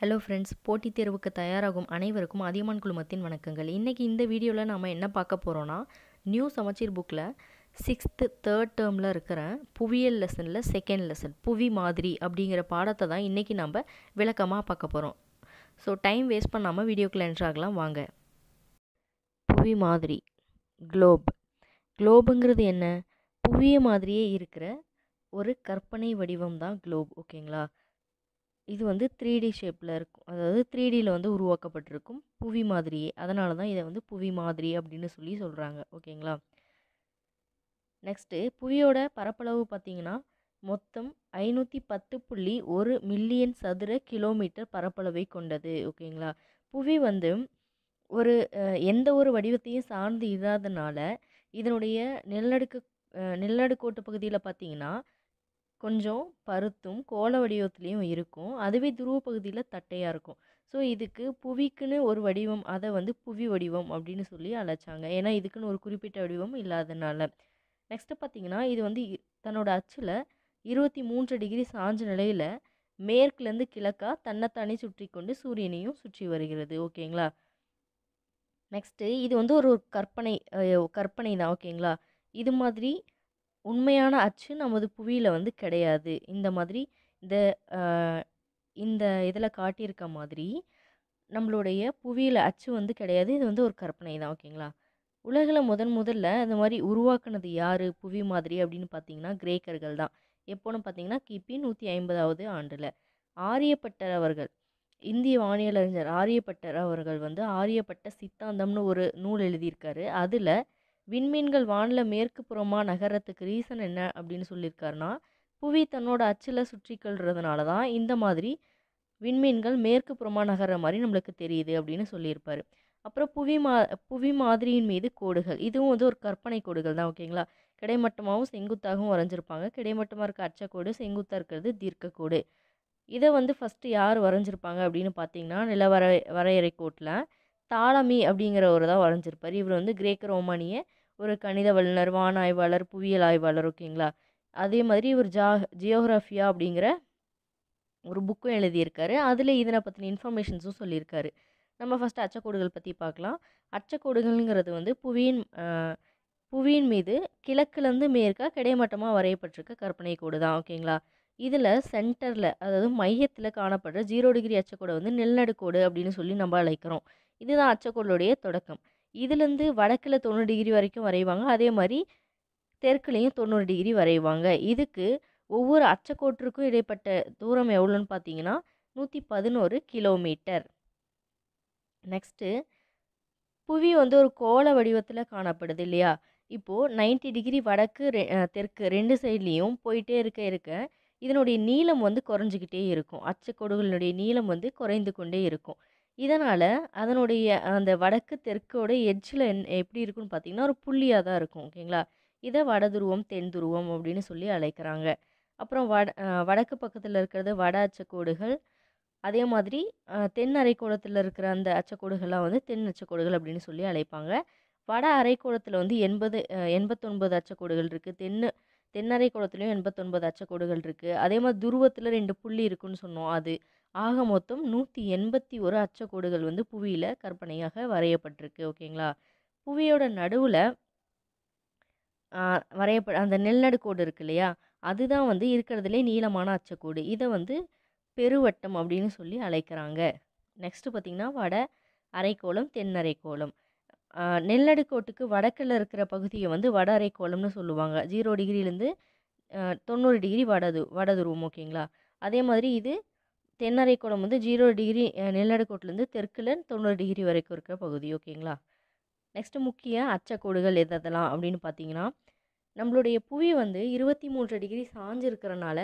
Hello friends போட்டித் தேர்வுக்கு தயாராகும் அனைவருக்கும் அதியமான் குழுமத்தின் வணக்கங்கள். இன்றைக்கி இந்த வீடியோவில் நாம் என்ன பார்க்க போகிறோன்னா நியூ சமச்சீர் புக்கில் சிக்ஸ்த்து தேர்ட் டேர்மில் இருக்கிற புவியியல் லெசனில் செகண்ட் லெசன் புவி மாதிரி அப்படிங்கிற பாடத்தை தான் இன்றைக்கி நம்ம விளக்கமாக பார்க்க போகிறோம் ஸோ டைம் வேஸ்ட் பண்ணாமல் வீடியோக்குள்ள என்ட்ரு ஆகலாம். வாங்க. புவி மாதிரி குளோப் குளோபுங்கிறது என்ன? புவிய மாதிரியே இருக்கிற ஒரு கற்பனை வடிவம் தான் குளோப் ஓகேங்களா இது வந்து த்ரீ டி ஷேப்பில் இருக்கும். அதாவது த்ரீ டியில் வந்து உருவாக்கப்பட்டிருக்கும் புவி மாதிரியே. அதனால தான் இதை வந்து புவி மாதிரி அப்படின்னு சொல்லி சொல்கிறாங்க ஓகேங்களா? நெக்ஸ்ட்டு புவியோட பரப்பளவு பார்த்திங்கன்னா மொத்தம் ஐநூற்றி பத்து புள்ளி ஒரு மில்லியன் சதுர கிலோமீட்டர் பரப்பளவை கொண்டது. ஓகேங்களா? புவி வந்து ஒரு எந்த ஒரு வடிவத்தையும் சார்ந்து இல்லாதனால இதனுடைய நிலநடுக்க நிலநடுக்கோட்டு பகுதியில் பார்த்தீங்கன்னா கொஞ்சம் பருத்தும் கோள வடிவத்துலேயும் இருக்கும். அதுவே துருவ பகுதியில் தட்டையாக இருக்கும். ஸோ இதுக்கு புவிக்குன்னு ஒரு வடிவம் அதை வந்து புவி வடிவம் அப்படின்னு சொல்லி அழைச்சாங்க. ஏன்னா இதுக்குன்னு ஒரு குறிப்பிட்ட வடிவம் இல்லாதனால. நெக்ஸ்ட்டு பார்த்தீங்கன்னா இது வந்து இ- தன்னோட அச்சில் இருபத்தி மூன்று டிகிரி சாஞ்ச நிலையில் மேற்குலேருந்து கிழக்காக தன்னைத்தானே சுற்றி கொண்டு சூரியனையும் சுற்றி வருகிறது. ஓகேங்களா? நெக்ஸ்ட்டு இது வந்து ஒரு ஒரு கற்பனை கற்பனை தான். ஓகேங்களா? இது மாதிரி உண்மையான அச்சு நமது புவியில் வந்து கிடையாது. இந்த மாதிரி இந்த இந்த இதில் காட்டியிருக்க மாதிரி நம்மளுடைய புவியில் அச்சு வந்து கிடையாது. இது வந்து ஒரு கற்பனை தான் ஓகேங்களா? உலகில் முதன் முதல்ல இந்த மாதிரி உருவாக்குனது யார்? புவி மாதிரி அப்படின்னு பார்த்தீங்கன்னா கிரேக்கர்கள் தான். எப்போன்னு பார்த்தீங்கன்னா கிபி நூற்றி ஐம்பதாவது ஆண்டில். ஆரியப்பட்டர் அவர்கள் இந்திய வானியலறிஞர் ஆரியப்பட்டர் அவர்கள் வந்து ஆரியப்பட்ட சித்தாந்தம்னு ஒரு நூல் எழுதியிருக்காரு. அதில் விண்மீன்கள் வானில் மேற்கு புறமாக நகரத்துக்கு ரீசன் என்ன அப்படின்னு சொல்லியிருக்காருன்னா புவி தன்னோட அச்சில் சுற்றிக்கொள்றதுனால தான் இந்த மாதிரி விண்மீன்கள் மேற்கு புறமாக நகர்ற மாதிரி நம்மளுக்கு தெரியுது அப்படின்னு சொல்லியிருப்பாரு. அப்புறம் புவி மா புவி மாதிரியின் மீது கோடுகள் இதுவும் வந்து ஒரு கற்பனை கோடுகள் தான் ஓகேங்களா கிடைமட்டமாகவும் செங்குத்தாகவும் வரைஞ்சிருப்பாங்க. கிடைமட்டமாக இருக்க அச்சக்கோடு செங்குத்தாக இருக்கிறது தீர்க்கக்கோடு இதை வந்து ஃபஸ்ட்டு யார் வரைஞ்சிருப்பாங்க அப்படின்னு பார்த்தீங்கன்னா நிலவரை வரையறை கோட்டில் தாளமி அப்படிங்கிறவர் தான் வரைஞ்சிருப்பார். இவர் வந்து கிரேக்க ரோமானிய ஒரு கணித வல்லுநர் வான ஆய்வாளர் புவியியல் ஆய்வாளர் ஓகேங்களா? அதே மாதிரி இவர் ஜா ஜியோகிராஃபியா அப்படிங்கிற ஒரு புக்கும் எழுதியிருக்காரு. அதில் இதனை பற்றின இன்ஃபர்மேஷன்ஸும் சொல்லியிருக்காரு. நம்ம ஃபஸ்ட்டு அச்சக்கோடுகள் பற்றி பார்க்கலாம். அச்சக்கோடுகள்ங்கிறது வந்து புவியின் புவியின் மீது கிழக்குலேருந்து மேற்கா கிடைமட்டமாக வரையப்பட்டிருக்க கற்பனை கோடு தான் ஓகேங்களா? இதில் சென்டரில் அதாவது மையத்தில் காணப்படுற ஜீரோ டிகிரி அச்சக்கோடை வந்து நிலநடுக்கோடு அப்படின்னு சொல்லி நம்ம அழைக்கிறோம். இதுதான் அச்சக்கோடுடைய தொடக்கம். இதுலேருந்து வடக்கில் தொண்ணூறு டிகிரி வரைக்கும் வரைவாங்க. அதே மாதிரி தெற்குலேயும் தொண்ணூறு டிகிரி வரைவாங்க. இதுக்கு ஒவ்வொரு அச்சக்கோட்டிற்கும் இடைப்பட்ட தூரம் எவ்வளோன்னு பார்த்தீங்கன்னா நூற்றி பதினோரு கிலோமீட்டர். நெக்ஸ்ட்டு புவி வந்து ஒரு கோள வடிவத்தில் காணப்படுது இல்லையா? இப்போது 90 டிகிரி வடக்கு ரெ- தெற்கு ரெண்டு சைட்லேயும் போயிட்டே இருக்க இருக்க இதனுடைய நீளம் வந்து குறைஞ்சிக்கிட்டே இருக்கும். அச்சக்கோடுகளினுடைய நீளம் வந்து குறைந்து கொண்டே இருக்கும். இதனால் அதனுடைய அந்த வடக்கு தெற்கோட எட்ஜில் என் எப்படி இருக்குன்னு பார்த்தீங்கன்னா ஒரு புள்ளியாக தான் இருக்கும் ஓகேங்களா? இதை வட துருவம் தென் துருவம் அப்படின்னு சொல்லி அழைக்கிறாங்க. அப்புறம் வட வடக்கு பக்கத்தில் இருக்கிறது வட அச்சக்கோடுகள். அதே மாதிரி தென் அரைக்கோளத்தில் இருக்கிற அந்த அச்சக்கோடுகள்லாம் வந்து தென் அச்சக்கோடுகள் அப்படின்னு சொல்லி அழைப்பாங்க. வட அரைக்கோளத்தில் வந்து எண்பது எண்பத்தொன்பது அச்சக்கோடுகள் இருக்குது தென் தென் அரைக்கோளத்துலேயும் எண்பத்தொன்பது அச்சக்கோடுகள் இருக்குது அதே மாதிரி துருவத்தில் ரெண்டு புள்ளி இருக்குன்னு சொன்னோம் அது. ஆக மொத்தம் நூற்றி எண்பத்தி ஒரு அச்சக்கோடுகள் வந்து புவியில் கற்பனையாக வரையப்பட்டிருக்கு ஓகேங்களா? புவியோட நடுவில் வரையப்ப அந்த நெல்நடுக்கோடு இருக்கு இல்லையா? அதுதான் வந்து இருக்கிறதுலே நீளமான அச்சக்கோடு. இதை வந்து பெருவட்டம் அப்படின்னு சொல்லி அழைக்கிறாங்க. நெக்ஸ்ட்டு பார்த்திங்கன்னா வட அரைக்கோளம் தென் அரைக்கோளம். நெல்லடுக்கோட்டுக்கு வடக்கில் இருக்கிற பகுதியை வந்து வட அரைக்கோளம்னு சொல்லுவாங்க. ஜீரோ டிகிரிலேருந்து தொண்ணூறு டிகிரி வடது வடதுருவம் ஓகேங்களா? அதே மாதிரி இது தென்னரைக்கோளம் வந்து ஜீரோ டிகிரி நிலநடுக்கோட்டிலேருந்து தெற்கில் தொண்ணூறு டிகிரி வரைக்கும் இருக்கிற பகுதி ஓகேங்களா? நெக்ஸ்ட்டு முக்கிய அச்சக்கோடுகள் எதெல்லாம் அப்படின்னு பார்த்தீங்கன்னா நம்மளுடைய புவி வந்து இருபத்தி மூன்று டிகிரி சாஞ்சு இருக்கிறனால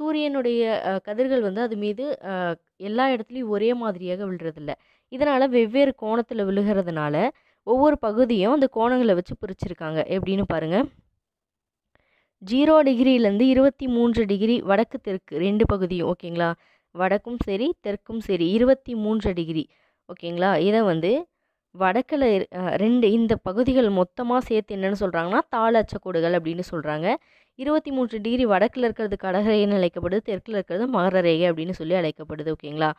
சூரியனுடைய கதிர்கள் வந்து அது மீது எல்லா இடத்துலையும் ஒரே மாதிரியாக விழுறதில்ல. இதனால் வெவ்வேறு கோணத்தில் விழுகிறதுனால ஒவ்வொரு பகுதியும் அந்த கோணங்களை வச்சு பிரிச்சிருக்காங்க. எப்படின்னு பாருங்கள் ஜீரோ டிகிரியிலேருந்து இருபத்தி மூன்று டிகிரி வடக்கு தெற்கு ரெண்டு பகுதியும் ஓகேங்களா? வடக்கும் சரி தெற்கும் சரி இருபத்தி மூன்று டிகிரி. ஓகேங்களா? இதை வந்து வடக்கில் ரெண்டு இந்த பகுதிகள் மொத்தமாக சேர்த்து என்னென்னு சொல்கிறாங்கன்னா தாழ அச்சக்கோடுகள் அப்படின்னு சொல்கிறாங்க இருபத்தி மூன்று டிகிரி வடக்கில் இருக்கிறது கடகரேகைன்னு அழைக்கப்படுது தெற்கில் இருக்கிறது மகர ரேகை அப்படின்னு சொல்லி அழைக்கப்படுது ஓகேங்களா?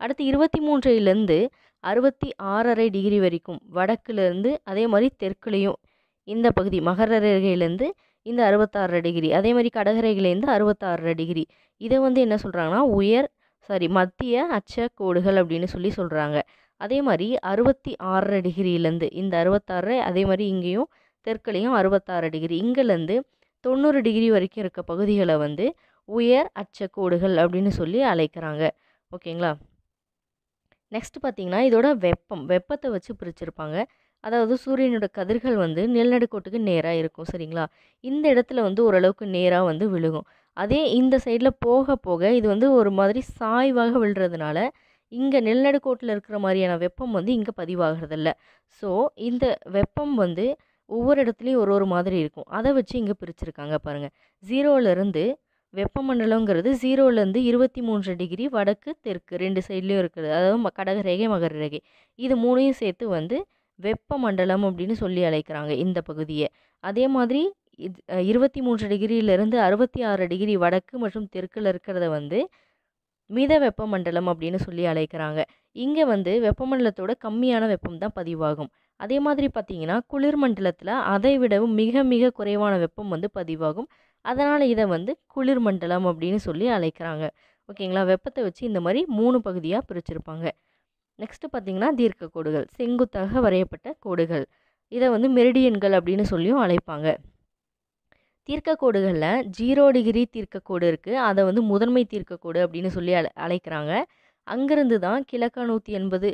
அடுத்து இருபத்தி மூன்றிலேருந்து அறுபத்தி ஆறரை டிகிரி வரைக்கும் வடக்குலேருந்து அதே மாதிரி தெற்குலேயும் இந்த பகுதி மகர ரேகையிலேருந்து இந்த அறுபத்தாறரை டிகிரி அதே மாதிரி கடகரேகையிலேருந்து அறுபத்தாறரை டிகிரி. இதை வந்து என்ன சொல்கிறாங்கன்னா உயர் சாரி மத்திய அச்சக்கோடுகள் அப்படின்னு சொல்லி சொல்கிறாங்க அதே மாதிரி அறுபத்தி ஆறரை டிகிரியிலேருந்து இந்த அறுபத்தாறு அதே மாதிரி இங்கேயும் தெற்குலையும் அறுபத்தாறு டிகிரி. இங்கேருந்து தொண்ணூறு டிகிரி வரைக்கும் இருக்க பகுதிகளை வந்து உயர் அச்சக்கோடுகள் அப்படின்னு சொல்லி அழைக்கிறாங்க. ஓகேங்களா? நெக்ஸ்ட் பார்த்தீங்கன்னா இதோட வெப்பம். வெப்பத்தை வச்சு பிரிச்சிருப்பாங்க. அதாவது சூரியனோட கதிர்கள் வந்து நிலநடுக்கோட்டுக்கு நேராக இருக்கும் சரிங்களா? இந்த இடத்துல வந்து ஓரளவுக்கு நேராக வந்து விழுகும். அதே இந்த சைடில் போக போக இது வந்து ஒரு மாதிரி சாய்வாக விழுறதுனால இங்கே நிலநடுக்கோட்டில் இருக்கிற மாதிரியான வெப்பம் வந்து இங்கே பதிவாகிறதில்ல. ஸோ இந்த வெப்பம் வந்து ஒவ்வொரு இடத்துலையும் ஒரு ஒரு மாதிரி இருக்கும். அதை வச்சு இங்கே பிரிச்சிருக்காங்க பாருங்கள் ஜீரோலேருந்து வெப்பமண்டலங்கிறது ஜீரோலேருந்து இருபத்தி மூன்று டிகிரி வடக்கு தெற்கு ரெண்டு சைட்லேயும் இருக்குது. அதாவது ம- கடகரேகை மகர ரேகை. இது மூணையும் சேர்த்து வந்து வெப்பமண்டலம் அப்படின்னு சொல்லி அழைக்கிறாங்க இந்த பகுதியை. அதே மாதிரி இது இருபத்தி மூன்று டிகிரியிலிருந்து அறுபத்தி ஆறு டிகிரி வடக்கு மற்றும் தெற்கில் இருக்கிறத வந்து மித வெப்பமண்டலம் அப்படின்னு சொல்லி அழைக்கிறாங்க. இங்கே வந்து வெப்பமண்டலத்தோட கம்மியான வெப்பம் தான் பதிவாகும். அதே மாதிரி பார்த்தீங்கன்னா குளிர்மண்டலத்தில் அதை விடவும் மிக மிக குறைவான வெப்பம் வந்து பதிவாகும். அதனால் இதை வந்து குளிர்மண்டலம் அப்படின்னு சொல்லி அழைக்கிறாங்க. ஓகேங்களா? வெப்பத்தை வச்சு இந்த மாதிரி மூணு பகுதியாக பிரிச்சிருப்பாங்க. நெக்ஸ்ட்டு பார்த்தீங்கன்னா தீர்க்க கோடுகள் செங்குத்தாக வரையப்பட்ட கோடுகள். இதை வந்து மெரிடியன்கள் அப்படின்னு சொல்லியும் அழைப்பாங்க. தீர்க்கக்கோடுகளில் ஜீரோ டிகிரி தீர்க்கக்கோடு இருக்குது அதை வந்து முதன்மை தீர்க்கக்கோடு அப்படின்னு சொல்லி அழை அழைக்கிறாங்க. அங்கேருந்து தான் கிழக்கா நூற்றி எண்பது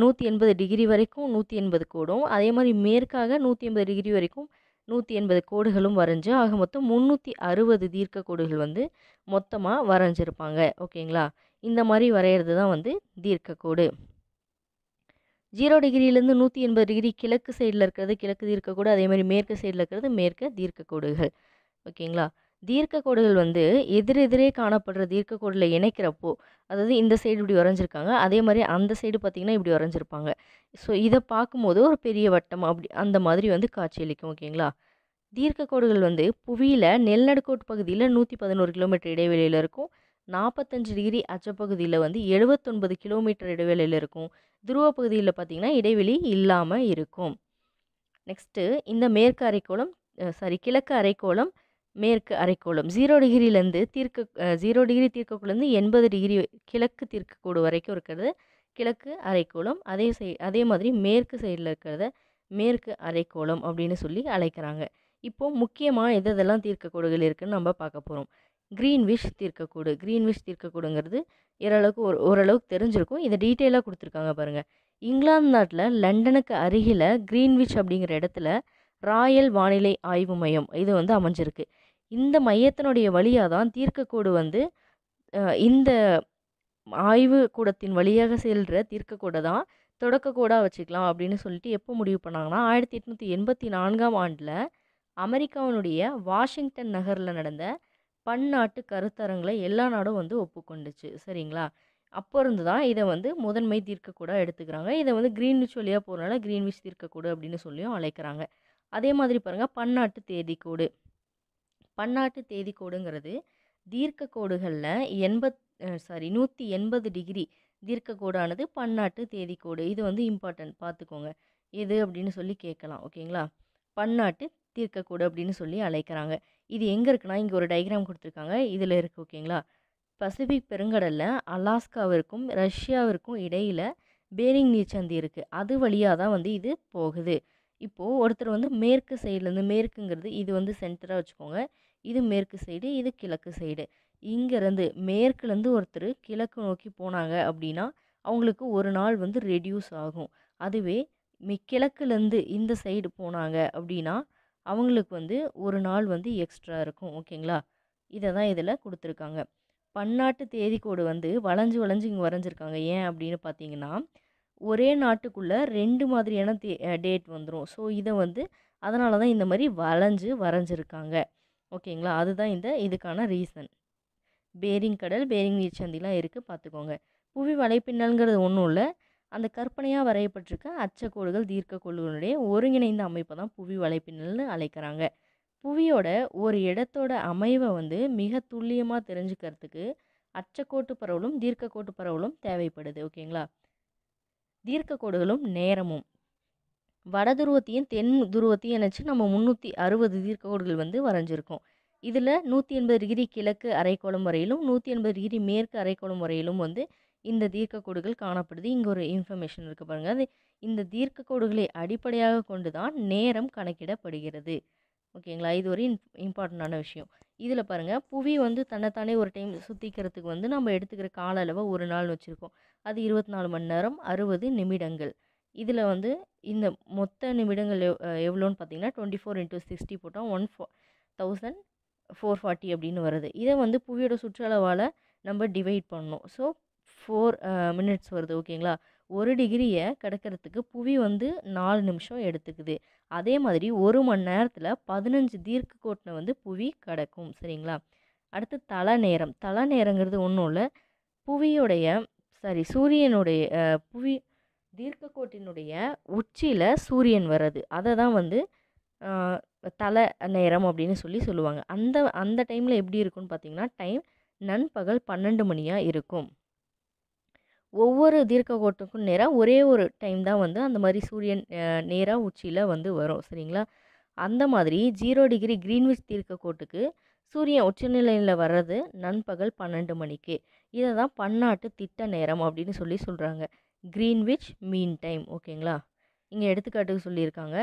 நூற்றி எண்பது டிகிரி வரைக்கும் நூற்றி எண்பது கோடும். அதே மாதிரி மேற்காக நூற்றி எண்பது டிகிரி வரைக்கும் நூற்றி எண்பது கோடுகளும் வரைஞ்சு ஆக மொத்தம் முந்நூற்றி அறுபது தீர்க்க கோடுகள் வந்து மொத்தமாக வரைஞ்சிருப்பாங்க. ஓகேங்களா? இந்த மாதிரி வரைகிறது தான் வந்து தீர்க்க கோடு ஜீரோ டிகிரியிலேருந்து நூற்றி எண்பது டிகிரி கிழக்கு சைடில் இருக்கிறது கிழக்கு தீர்க்கக்கூடு அதே மாதிரி மேற்கு சைடில் இருக்கிறது மேற்கு தீர்க்கக்கூடுகள் ஓகேங்களா? தீர்க்க கோடுகள் வந்து எதிரெதிரே காணப்படுற தீர்க்க கோடில் இணைக்கிறப்போ அதாவது இந்த சைடு இப்படி வரைஞ்சிருக்காங்க அதே மாதிரி அந்த சைடு பார்த்திங்கன்னா இப்படி வரைஞ்சிருப்பாங்க. ஸோ இதை பார்க்கும்போது ஒரு பெரிய வட்டம் அப்படி அந்த மாதிரி வந்து காட்சியளிக்கும் ஓகேங்களா? தீர்க்க கோடுகள் வந்து புவியில் நெல்நடுக்கோட்டு பகுதியில் நூற்றி பதினோரு கிலோமீட்டர் இடைவெளியில் இருக்கும். நாற்பத்தஞ்சு டிகிரி அச்சப்பகுதியில் வந்து எழுபத்தொன்பது கிலோமீட்டர் இடைவெளியில் இருக்கும். துருவ பகுதியில் பார்த்திங்கன்னா இடைவெளி இல்லாமல் இருக்கும். நெக்ஸ்ட்டு இந்த மேற்கு அரைக்கோளம் சாரி கிழக்கு அரைக்கோளம் மேற்கு அரைக்கோளம். ஜீரோ டிகிரிலேருந்து தீர்க்க ஜீரோ டிகிரி தீர்க்கக்கூடலேருந்து எண்பது டிகிரி கிழக்கு தீர்க்கக்கோடு வரைக்கும் இருக்கிறது. கிழக்கு அரைக்கோளம் அதே சை அதே மாதிரி மேற்கு சைடில் இருக்கிறத மேற்கு அரைக்கோளம் அப்படின்னு சொல்லி அழைக்கிறாங்க. இப்போது முக்கியமாக எது எதெல்லாம் தீர்க்கக்கோடுகள் இருக்குதுன்னு நம்ம பார்க்க போகிறோம் க்ரீன் விஷ் தீர்க்கக்கூடு. க்ரீன் விஷ் தீர்க்கக்கூடுங்கிறது ஓரளவுக்கு ஒரு ஓரளவுக்கு தெரிஞ்சிருக்கும். இதை டீட்டெயிலாக கொடுத்துருக்காங்க பாருங்கள் இங்கிலாந்து நாட்டில் லண்டனுக்கு அருகில் க்ரீன்விச் அப்படிங்கிற இடத்துல ராயல் வானிலை ஆய்வு மையம் இது வந்து அமைஞ்சிருக்கு. இந்த மையத்தினுடைய வழியாக தான் தீர்க்கக்கூடு வந்து இந்த ஆய்வு கூடத்தின் வழியாக செல்கிற தீர்க்கக்கூடை தான் தொடக்கக்கூடாக வச்சுக்கலாம் அப்படின்னு சொல்லிட்டு எப்போ முடிவு பண்ணாங்கன்னா ஆயிரத்தி எட்நூற்றி எண்பத்தி நான்காம் ஆண்டில் அமெரிக்காவினுடைய வாஷிங்டன் நகரில் நடந்த பன்னாட்டு கருத்தரங்களை எல்லா நாடும் வந்து ஒப்புக்கொண்டுச்சு. சரிங்களா? அப்போ இருந்து தான் இதை வந்து முதன்மை தீர்க்கக்கூட எடுத்துக்கிறாங்க. இதை வந்து க்ரீன்விச் வழியாக போகிறனால க்ரீன்விச் தீர்க்கக்கூடு அப்படின்னு சொல்லியும் அழைக்கிறாங்க. அதே மாதிரி பாருங்கள் பன்னாட்டு தேதிக்கோடு. பன்னாட்டு தேதிக்கோடுங்கிறது தீர்க்க கோடுகளில் எண்பத் சாரி நூற்றி எண்பது டிகிரி தீர்க்க கோடானது பன்னாட்டு தேதிக்கோடு. இது வந்து இம்பார்ட்டன்ட் பார்த்துக்கோங்க. எது அப்படின்னு சொல்லி கேட்கலாம். ஓகேங்களா? பன்னாட்டு தீர்க்கக்கூடு அப்படின்னு சொல்லி அழைக்கிறாங்க. இது எங்கே இருக்குன்னா இங்கே ஒரு டைக்ராம் கொடுத்துருக்காங்க. இதில் இருக்குது ஓகேங்களா பசிபிக் பெருங்கடலில் அலாஸ்காவிற்கும் ரஷ்யாவிற்கும் இடையில் பேரிங் நீர்ச்சந்தி இருக்குது அது வழியாக தான் வந்து இது போகுது. இப்போது ஒருத்தர் வந்து மேற்கு சைட்லேருந்து மேற்குங்கிறது இது வந்து சென்டராக வச்சுக்கோங்க. இது மேற்கு சைடு இது கிழக்கு சைடு இங்கேருந்து மேற்குலேருந்து ஒருத்தர் கிழக்கு நோக்கி போனாங்க அப்படின்னா அவங்களுக்கு ஒரு நாள் வந்து ரெடியூஸ் ஆகும். அதுவே மி கிழக்குலேருந்து இந்த சைடு போனாங்க அப்படின்னா அவங்களுக்கு வந்து ஒரு நாள் வந்து எக்ஸ்ட்ரா இருக்கும் ஓகேங்களா? இதை தான் இதில் கொடுத்துருக்காங்க. பன்னாட்டு தேதிக்கோடு வந்து வளைஞ்சு வளைஞ்சு இங்கே வரைஞ்சிருக்காங்க. ஏன் அப்படின்னு பார்த்தீங்கன்னா ஒரே நாட்டுக்குள்ளே ரெண்டு மாதிரியான தே டேட் வந்துடும் ஸோ இதை வந்து அதனால தான் இந்த மாதிரி வளைஞ்சு வரைஞ்சிருக்காங்க. ஓகேங்களா? அதுதான் இந்த இதுக்கான ரீசன். பேரிங் கடல் பேரிங் நீர்ச்சந்திலாம் இருக்குது பார்த்துக்கோங்க. புவி வலைப்பின்னல்ங்கிறது ஒன்றும் இல்லை. அந்த கற்பனையாக வரையப்பட்டிருக்க அச்சக்கோடுகள் தீர்க்கக்கோடுகளுடைய ஒருங்கிணைந்த அமைப்பை தான் புவி வலைப்பின்னல்னு அழைக்கிறாங்க. புவியோட ஒரு இடத்தோட அமைவை வந்து மிக துல்லியமாக தெரிஞ்சுக்கிறதுக்கு அச்சக்கோட்டு பரவலும் தீர்க்கக்கோட்டு பரவலும் தேவைப்படுது ஓகேங்களா? தீர்க்க கோடுகளும் நேரமும். வட துருவத்தையும் தென் துருவத்தையும் நினச்சி நம்ம முந்நூற்றி அறுபது தீர்க்க கோடுகள் வந்து வரைஞ்சிருக்கோம். இதில் நூற்றி எண்பது டிகிரி கிழக்கு அரைக்கோளம் வரையிலும் நூற்றி எண்பது டிகிரி மேற்கு அரைக்கோளம் வரையிலும் வந்து இந்த தீர்க்க கோடுகள் காணப்படுது. இங்கே ஒரு இன்ஃபர்மேஷன் இருக்குது பாருங்கள் அது இந்த தீர்க்க கோடுகளை அடிப்படையாக கொண்டு தான் நேரம் கணக்கிடப்படுகிறது. ஓகேங்களா? இது ஒரு இன் இம்பார்ட்டண்டான விஷயம். இதில் பாருங்கள் புவி வந்து தன்னைத்தானே ஒரு டைம் சுற்றிக்கிறதுக்கு வந்து நம்ம எடுத்துக்கிற கால அளவை ஒரு நாள் வச்சுருக்கோம். அது இருபத்தி நாலு மணி நேரம் அறுபது நிமிடங்கள். இதில் வந்து இந்த மொத்த நிமிடங்கள் எவ் எவ்வளோன்னு பார்த்தீங்கன்னா டுவெண்ட்டி ஃபோர் இன்ட்டு சிக்ஸ்டி போட்டால் one four thousand four forty அப்படின்னு வருது. இதை வந்து புவியோட சுற்றளவால் நம்ம டிவைட் பண்ணணும். ஸோ ஃபோர் மினிட்ஸ் வருது ஓகேங்களா? ஒரு டிகிரியை கிடக்கிறதுக்கு புவி வந்து நாலு நிமிஷம் எடுத்துக்குது. அதே மாதிரி ஒரு மணி நேரத்தில் பதினஞ்சு தீர்க்க கோட்டினை வந்து புவி கிடக்கும் சரிங்களா? அடுத்து தலை நேரம். தலை நேரங்கிறது ஒன்றும் இல்லை. புவியுடைய சாரி சூரியனுடைய புவி தீர்க்கக்கோட்டினுடைய உச்சியில் சூரியன் வர்றது. அதை தான் வந்து தலை நேரம் அப்படின்னு சொல்லி சொல்லுவாங்க. அந்த அந்த டைமில் எப்படி இருக்கும்னு பார்த்தீங்கன்னா டைம் நண்பகல் பன்னெண்டு மணியாக இருக்கும். ஒவ்வொரு தீர்க்கக்கோட்டுக்கும் நேராக ஒரே ஒரு டைம் தான் வந்து அந்த மாதிரி சூரியன் நேராக உச்சியில் வந்து வரும். சரிங்களா? அந்த மாதிரி ஜீரோ டிகிரி கிரீன்விச் தீர்க்கக்கோட்டுக்கு சூரியன் உச்சநிலையில் வர்றது நண்பகல் பன்னெண்டு மணிக்கு. இதை தான் பன்னாட்டு திட்ட நேரம் அப்படின்னு சொல்லி சொல்கிறாங்க கிரீன்விச் மீன் டைம் ஓகேங்களா? இங்கே எடுத்துக்காட்டுக்கு சொல்லியிருக்காங்க.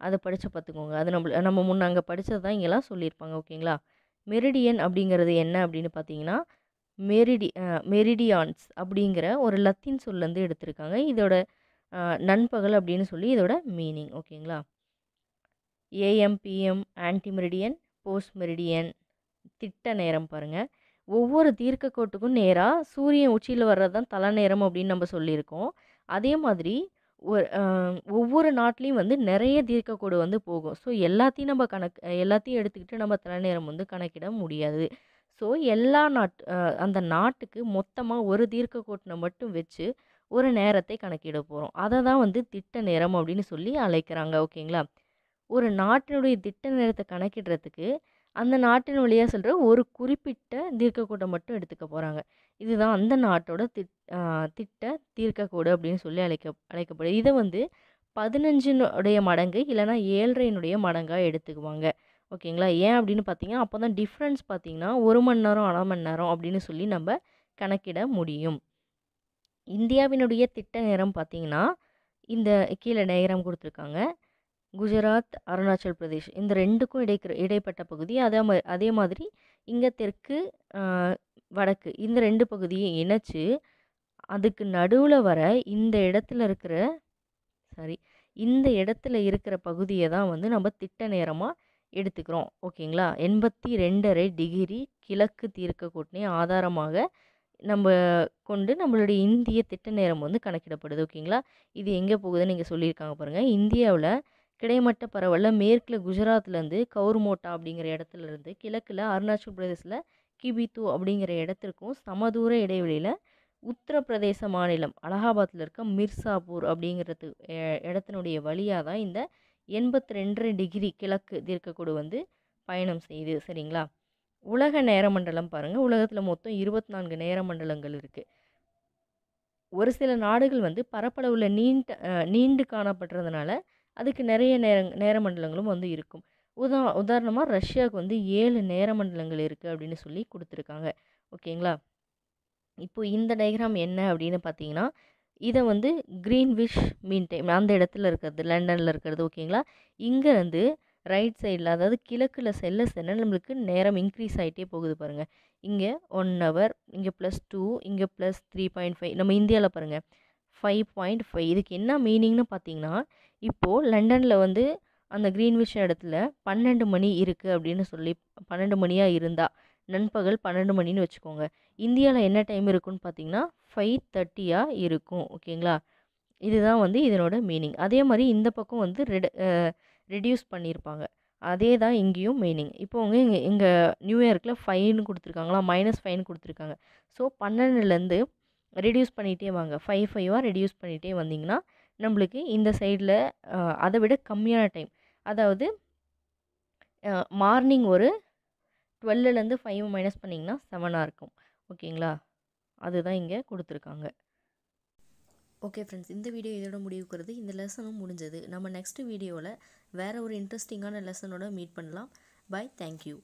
அதை படித்து பார்த்துக்கோங்க. அது நம்ம நம்ம முன்ன அங்கே படித்தது தான் இங்கெல்லாம் சொல்லியிருப்பாங்க. ஓகேங்களா? மெரிடியன் அப்படிங்கிறது என்ன அப்படின்னு பார்த்தீங்கன்னா மெரிடி மெரிடியான்ஸ் அப்படிங்கிற ஒரு லத்தீன் சொல்லேருந்து எடுத்திருக்காங்க. இதோட நண்பகல் அப்படின்னு சொல்லி இதோட மீனிங். ஓகேங்களா? AM PM ante meridian post meridian திட்ட நேரம் பாருங்கள் ஒவ்வொரு தீர்க்கக்கோட்டுக்கும் நேராக சூரியன் உச்சியில் வர்றது தான் தலை நேரம் அப்படின்னு நம்ம சொல்லியிருக்கோம். அதே மாதிரி ஒரு ஒவ்வொரு நாட்டிலையும் வந்து நிறைய தீர்க்கக்கோடு வந்து போகும். ஸோ எல்லாத்தையும் நம்ம கணக்கு எல்லாத்தையும் எடுத்துக்கிட்டு நம்ம தலை நேரம் வந்து கணக்கிட முடியாது. ஸோ எல்லா நாட் அந்த நாட்டுக்கு மொத்தமாக ஒரு தீர்க்கக்கோட்டினை மட்டும் வச்சு ஒரு நேரத்தை கணக்கிட போகிறோம் அதை தான் வந்து திட்ட நேரம் அப்படின்னு சொல்லி அழைக்கிறாங்க ஓகேங்களா? ஒரு நாட்டினுடைய திட்ட நேரத்தை கணக்கிடுறதுக்கு அந்த நாட்டின் வழியாக சொல்கிற ஒரு குறிப்பிட்ட தீர்க்கக்கோட்டை மட்டும் எடுத்துக்க போகிறாங்க இதுதான் அந்த நாட்டோட திட் திட்ட தீர்க்கக்கூடு அப்படின்னு சொல்லி அழைக்க அழைக்கப்படுது. இதை வந்து பதினஞ்சினுடைய மடங்கு இல்லைனா ஏழரையினுடைய மடங்காக எடுத்துக்குவாங்க. ஓகேங்களா? ஏன் அப்படின்னு பார்த்தீங்கன்னா அப்போ தான் டிஃப்ரென்ஸ் பார்த்தீங்கன்னா ஒரு மணி நேரம் அரை மணி நேரம் அப்படின்னு சொல்லி நம்ம கணக்கிட முடியும். இந்தியாவினுடைய திட்ட நேரம் பார்த்தீங்கன்னா இந்த கீழே டயக்ராம் கொடுத்துருக்காங்க. குஜராத் அருணாச்சல் பிரதேஷ் இந்த ரெண்டுக்கும் இடைக்கிற இடைப்பட்ட பகுதி. அதே மா அதே மாதிரி இங்கே தெற்கு வடக்கு இந்த ரெண்டு பகுதியை இணைச்சு அதுக்கு நடுவில் வர இந்த இடத்துல இருக்கிற சாரி இந்த இடத்துல இருக்கிற பகுதியை தான் வந்து நம்ம திட்ட நேரமாக எடுத்துக்கிறோம். ஓகேங்களா? எண்பத்தி ரெண்டரை டிகிரி கிழக்கு தீர்க்க கூட்டணி ஆதாரமாக நம்ம கொண்டு நம்மளுடைய இந்திய திட்ட நேரம் வந்து கணக்கிடப்படுது. ஓகேங்களா? இது எங்கே போகுதுன்னு நீங்கள் சொல்லியிருக்காங்க பாருங்கள் இந்தியாவில் கிடைமட்ட பரவலில் மேற்கில் குஜராத்லேருந்து கவுர்மோட்டா அப்படிங்கிற இடத்துலருந்து கிழக்கில் அருணாச்சல் பிரதேசில் கிபித்து அப்படிங்கிற இடத்திற்கும் சமதூர இடைவெளியில் உத்தரப்பிரதேச மாநிலம் அலகாபாத்தில் இருக்க மிர்சாபூர் அப்படிங்கிறது இடத்தினுடைய வழியாக தான் இந்த எண்பத்தி ரெண்டு டிகிரி கிழக்கு தீர்க்கக்கூடு வந்து பயணம் செய்யுது சரிங்களா? உலக நேரமண்டலம் பாருங்கள் உலகத்தில் மொத்தம் இருபத்தி நான்கு நேரமண்டலங்கள் இருக்குது ஒரு சில நாடுகள் வந்து பரப்பளவில் நீண்ட நீண்டு காணப்படுறதுனால அதுக்கு நிறைய நேர நேரமண்டலங்களும் வந்து இருக்கும். உதா உதாரணமாக ரஷ்யாவுக்கு வந்து ஏழு நேரமண்டலங்கள் இருக்குது அப்படின்னு சொல்லி கொடுத்துருக்காங்க. ஓகேங்களா? இப்போ இந்த டயக்ராம் என்ன அப்படின்னு பார்த்தீங்கன்னா இதை வந்து க்ரீன்விஷ் மீன் டைம் அந்த இடத்துல இருக்கிறது லண்டனில் இருக்கிறது ஓகேங்களா இங்கேருந்து ரைட் சைடில் அதாவது கிழக்கில் செல்ல செல்ல நம்மளுக்கு நேரம் இன்க்ரீஸ் ஆகிட்டே போகுது பாருங்கள் இங்கே ஒன் ஹவர் இங்கே ப்ளஸ் டூ இங்கே ப்ளஸ் த்ரீ பாயிண்ட் ஃபைவ் நம்ம இந்தியாவில் பாருங்கள் ஃபைவ் பாயிண்ட் ஃபைவ் இதுக்கு என்ன மீனிங்னு பார்த்தீங்கன்னா இப்போது லண்டனில் வந்து அந்த க்ரீன்விஷ் இடத்துல பன்னெண்டு மணி இருக்குது அப்படின்னு சொல்லி பன்னெண்டு மணியாக இருந்தால் நண்பகல் பன்னெண்டு மணின்னு வச்சுக்கோங்க. இந்தியாவில் என்ன டைம் இருக்குன்னு பார்த்தீங்கன்னா ஃபைவ் தேர்ட்டியாக இருக்கும். ஓகேங்களா இதுதான் வந்து இதனோட மீனிங் அதே மாதிரி இந்த பக்கம் வந்து ரெடு ரெடியூஸ் பண்ணியிருப்பாங்க அதே தான் இங்கேயும் மீனிங் இப்போ அவங்க இங்கே இங்கே நியூ இயர்க்கில் ஃபைன்னு கொடுத்துருக்காங்களா? மைனஸ் ஃபைன் கொடுத்துருக்காங்க. ஸோ பன்னெண்டுலேருந்து ரெடியூஸ் பண்ணிகிட்டே வாங்க. ஃபைவ் ஃபைவாக ரெடியூஸ் பண்ணிகிட்டே வந்தீங்கன்னா நம்மளுக்கு இந்த சைடில் அதை விட கம்மியான டைம் அதாவது மார்னிங் ஒரு டுவெல்லுலேருந்து ஃபைவ் மைனஸ் பண்ணிங்கன்னா செவனாக இருக்கும். ஓகேங்களா? அதுதான் இங்கே கொடுத்துருக்காங்க. ஓகே ஃப்ரெண்ட்ஸ் இந்த வீடியோ இதோட முடிவுக்கிறது. இந்த லெசனும் முடிஞ்சது. நம்ம நெக்ஸ்ட் வீடியோவில் வேறு ஒரு இன்ட்ரெஸ்டிங்கான லெசனோட மீட் பண்ணலாம். Bye thank you.